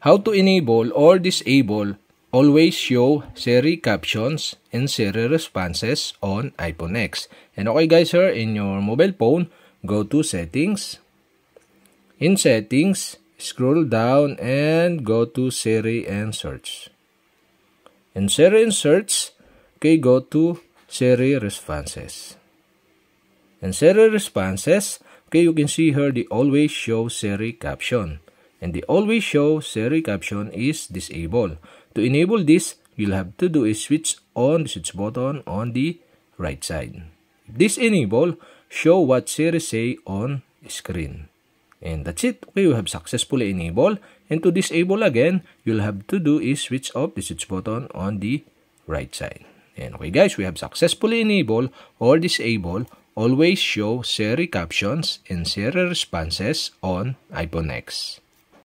how to enable or disable always show Siri captions and Siri responses on iPhone X. And okay guys, here in your mobile phone, go to settings. In settings, scroll down and go to Siri and search. In Siri and search, okay, go to Siri responses. In Siri responses, okay, you can see here the always show Siri caption. And the always show Siri caption is disabled. To enable this, you'll have to do is switch on the switch button on the right side. This enable, show what Siri say on screen. And that's it. Okay, you have successfully enabled. And to disable again, you'll have to do is switch off the switch button on the right side. And okay guys, we have successfully enabled or disabled always show Siri captions and Siri responses on iPhone X.